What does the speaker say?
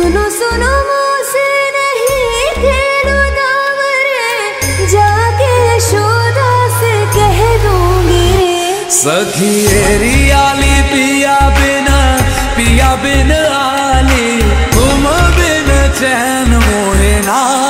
सुनो सुनो मुझसे नहीं, खेलो दावरे। जाके शोधा से कह दूँगी। सखिए रियाली, पिया बिना, पिया बिन आली। तुम बिन चैन मोहे ना।